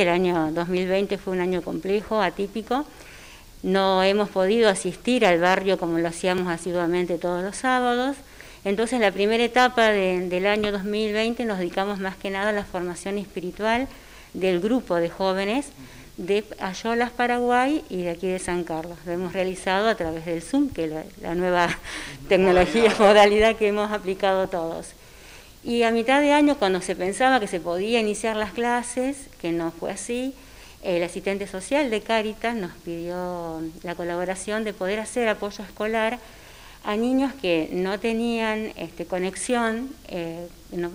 El año 2020 fue un año complejo, atípico. No hemos podido asistir al barrio como lo hacíamos asiduamente todos los sábados. Entonces, la primera etapa del año 2020 nos dedicamos más que nada a la formación espiritual del grupo de jóvenes de Ayolas, Paraguay y de aquí de San Carlos. Lo hemos realizado a través del Zoom, que es la, nueva tecnología, modalidad que hemos aplicado todos. Y a mitad de año, cuando se pensaba que se podía iniciar las clases, que no fue así, el asistente social de Cáritas nos pidió la colaboración de poder hacer apoyo escolar a niños que no tenían este, conexión, eh,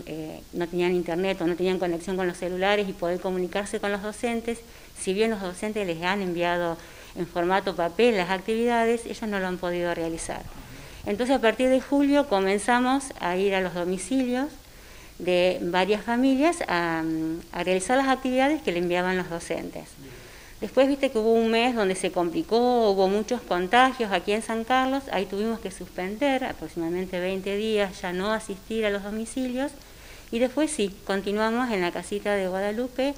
eh, no, tenían internet o no tenían conexión con los celulares y poder comunicarse con los docentes. Si bien los docentes les han enviado en formato papel las actividades, ellos no lo han podido realizar. Entonces a partir de julio comenzamos a ir a los domicilios de varias familias a realizar las actividades que le enviaban los docentes. Después viste que hubo un mes donde se complicó, hubo muchos contagios aquí en San Carlos, ahí tuvimos que suspender aproximadamente 20 días, ya no asistir a los domicilios, y después sí, continuamos en la casita de Guadalupe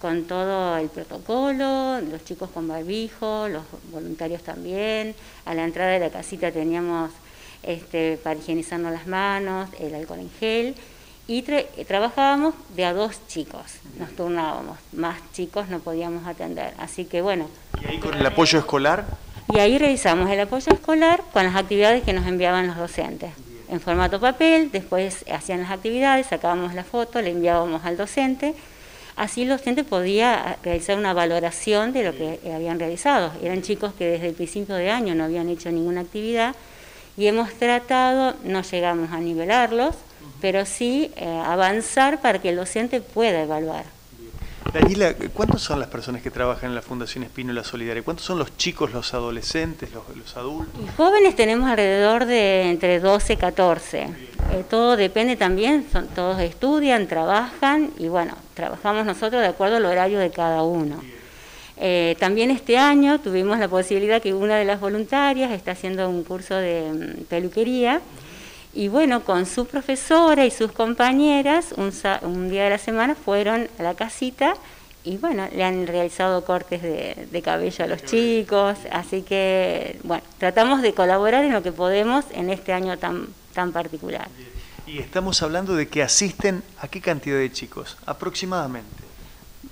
con todo el protocolo, los chicos con barbijo, los voluntarios también, a la entrada de la casita teníamos este, para higienizarnos las manos, el alcohol en gel, y trabajábamos de a dos chicos, nos turnábamos, más chicos no podíamos atender, así que bueno. ¿Y ahí con el apoyo escolar? Y ahí realizamos el apoyo escolar con las actividades que nos enviaban los docentes, en formato papel, después hacían las actividades, sacábamos la foto, le enviábamos al docente, así el docente podía realizar una valoración de lo que habían realizado. Eran chicos que desde el principio de año no habían hecho ninguna actividad y hemos tratado, no llegamos a nivelarlos, pero sí eh, avanzar para que el docente pueda evaluar. Daniela, ¿cuántos son las personas que trabajan en la Fundación Espínola Solidaria? ¿Cuántos son los chicos, los adolescentes, los, adultos? Y jóvenes tenemos alrededor de entre 12 y 14. Eh, todo depende también, todos estudian, trabajan y bueno, trabajamos nosotros de acuerdo al horario de cada uno. Eh, también este año tuvimos la posibilidad que una de las voluntarias está haciendo un curso de mm, peluquería. Y bueno, con su profesora y sus compañeras, un, día de la semana fueron a la casita y bueno, le han realizado cortes de, cabello a los chicos, así que bueno, tratamos de colaborar en lo que podemos en este año tan, tan particular. Y estamos hablando de que asisten a qué cantidad de chicos, aproximadamente.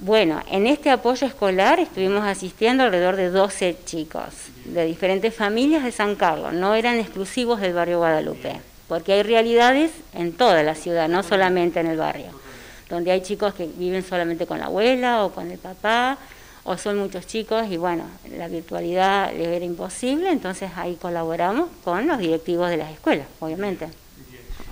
Bueno, en este apoyo escolar estuvimos asistiendo alrededor de 12 chicos de diferentes familias de San Carlos, no eran exclusivos del barrio Guadalupe porque hay realidades en toda la ciudad, no solamente en el barrio, donde hay chicos que viven solamente con la abuela o con el papá, o son muchos chicos y bueno, la virtualidad les era imposible, entonces ahí colaboramos con los directivos de las escuelas, obviamente.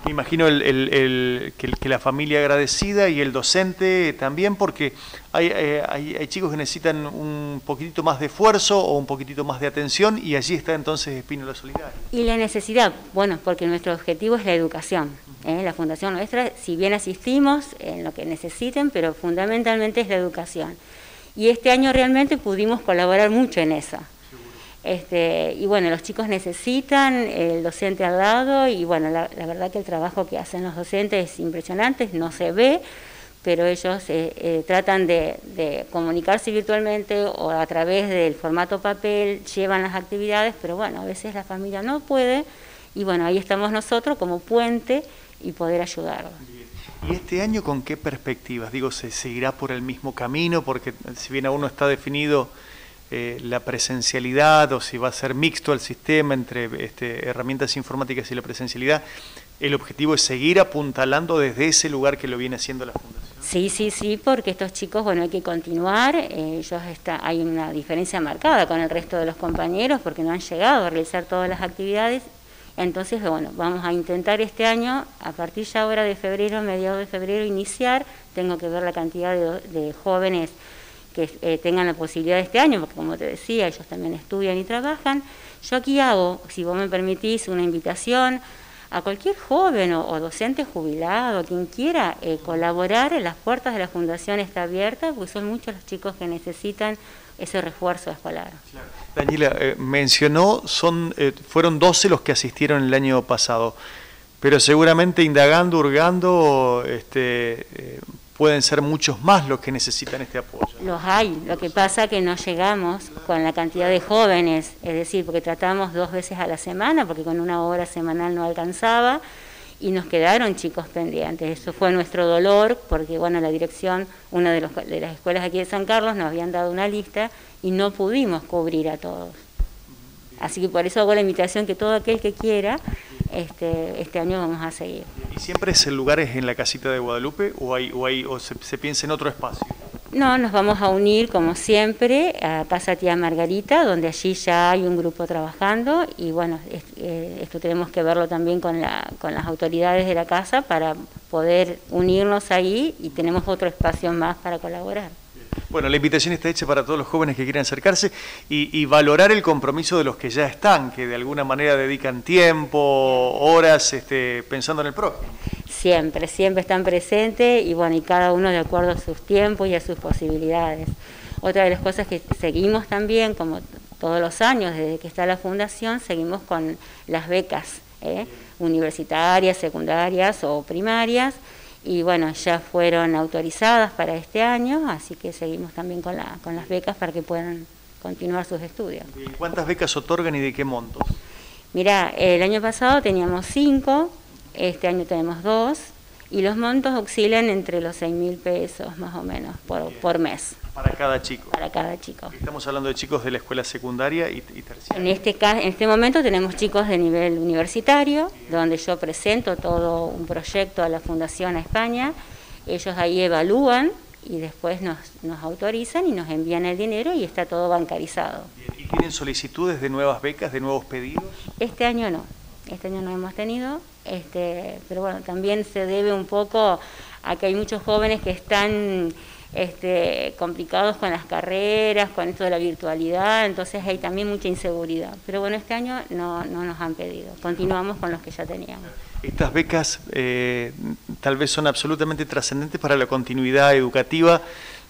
Me imagino el, que, la familia agradecida y el docente también, porque eh, hay, hay, chicos que necesitan un poquitito más de esfuerzo o un poquitito más de atención y allí está entonces Espínola Solidaria. Y la necesidad, bueno, porque nuestro objetivo es la educación. ¿eh? La fundación nuestra, si bien asistimos en lo que necesiten, pero fundamentalmente es la educación. Y este año realmente pudimos colaborar mucho en eso. Este, y bueno, los chicos necesitan el docente al lado y bueno, la, verdad que el trabajo que hacen los docentes es impresionante, no se ve, pero ellos eh, eh, tratan de, comunicarse virtualmente o a través del formato papel, llevan las actividades, pero bueno, a veces la familia no puede y bueno, ahí estamos nosotros como puente y poder ayudarlos. ¿Y este año con qué perspectivas? Digo, ¿se seguirá por el mismo camino? Porque si bien aún no está definido eh, la presencialidad o si va a ser mixto el sistema entre este, herramientas informáticas y la presencialidad, el objetivo es seguir apuntalando desde ese lugar que lo viene haciendo la Fundación. Sí, sí, sí, porque estos chicos, bueno, hay que continuar, eh, ellos está, hay una diferencia marcada con el resto de los compañeros porque no han llegado a realizar todas las actividades, entonces, bueno, vamos a intentar este año, a partir ya ahora de febrero, mediados de febrero, iniciar, tengo que ver la cantidad de jóvenes que eh, tengan la posibilidad este año, porque como te decía, ellos también estudian y trabajan. Yo aquí hago, si vos me permitís, una invitación a cualquier joven o, docente jubilado, quien quiera eh, colaborar, las puertas de la Fundación está abierta, porque son muchos los chicos que necesitan ese refuerzo escolar. Daniela, eh, mencionó, son, fueron 12 los que asistieron el año pasado, pero seguramente indagando, hurgando, este, pueden ser muchos más los que necesitan este apoyo. Los hay, lo que pasa que no llegamos con la cantidad de jóvenes, es decir, porque tratamos dos veces a la semana, porque con una hora semanal no alcanzaba, y nos quedaron chicos pendientes. Eso fue nuestro dolor, porque bueno, la dirección, una de, de las escuelas aquí de San Carlos nos habían dado una lista y no pudimos cubrir a todos. Así que por eso hago la invitación que todo aquel que quiera, este, este año vamos a seguir. ¿Y siempre es el lugar es en la casita de Guadalupe o, hay, o, hay, o se, piensa en otro espacio? No, nos vamos a unir como siempre a Casa Tía Margarita, donde allí ya hay un grupo trabajando y bueno, eh, esto tenemos que verlo también con, la, con las autoridades de la casa para poder unirnos ahí y tenemos otro espacio más para colaborar. Bueno, la invitación está hecha para todos los jóvenes que quieran acercarse y, valorar el compromiso de los que ya están, que de alguna manera dedican tiempo, horas, este, pensando en el próximo. Siempre, siempre están presentes y bueno, y cada uno de acuerdo a sus tiempos y a sus posibilidades. Otra de las cosas que seguimos también, como todos los años, desde que está la fundación, seguimos con las becas ¿eh? universitarias, secundarias o primarias y bueno, ya fueron autorizadas para este año, así que seguimos también con, la, con las becas para que puedan continuar sus estudios. ¿Cuántas becas otorgan y de qué montos? Mira, el año pasado teníamos cinco, este año tenemos dos, y los montos oscilan entre los seis mil pesos más o menos por, por mes. Para cada chico. Para cada chico. Estamos hablando de chicos de la escuela secundaria y, terciaria. En este, en este momento tenemos chicos de nivel universitario, donde yo presento todo un proyecto a la Fundación a España. Ellos ahí evalúan y después nos, nos autorizan y nos envían el dinero y está todo bancarizado. ¿Y tienen solicitudes de nuevas becas, de nuevos pedidos? Este año no. Este año no hemos tenido, este, pero bueno, también se debe un poco a que hay muchos jóvenes que están este, complicados con las carreras, con esto de la virtualidad, entonces hay también mucha inseguridad. Pero bueno, este año no, no nos han pedido, continuamos con los que ya teníamos. Estas becas eh, tal vez son absolutamente trascendentes para la continuidad educativa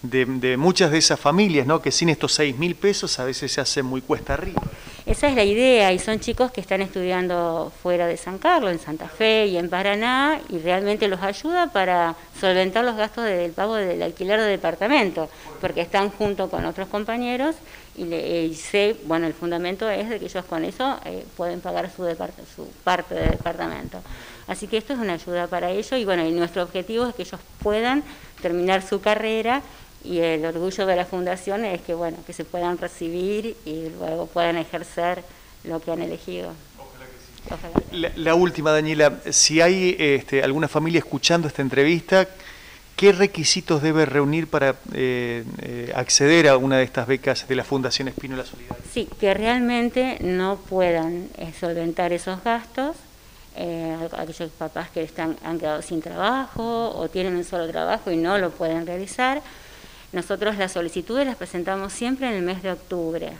de, muchas de esas familias, ¿no? que sin estos 6 mil pesos a veces se hace muy cuesta arriba. Esa es la idea, y son chicos que están estudiando fuera de San Carlos, en Santa Fe y en Paraná, y realmente los ayuda para solventar los gastos del pago del alquiler del departamento, porque están junto con otros compañeros y, sé, bueno, el fundamento es de que ellos con eso eh, pueden pagar su, su parte del departamento. Así que esto es una ayuda para ellos y bueno, y nuestro objetivo es que ellos puedan terminar su carrera y el orgullo de la fundación es que bueno que se puedan recibir y luego puedan ejercer lo que han elegido. La, última, Daniela, si hay este, alguna familia escuchando esta entrevista, ¿qué requisitos debe reunir para eh, eh, acceder a una de estas becas de la Fundación Espínola Solidaria? Sí, que realmente no puedan eh, solventar esos gastos, aquellos papás que están, han quedado sin trabajo o tienen un solo trabajo y no lo pueden realizar, nosotros las solicitudes las presentamos siempre en el mes de octubre.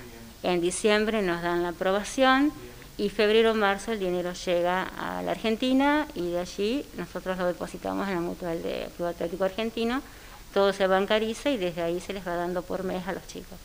En diciembre nos dan la aprobación y febrero marzo el dinero llega a la Argentina y de allí nosotros lo depositamos en la mutual de Club Atlético Argentino. Todo se bancariza y desde ahí se les va dando por mes a los chicos.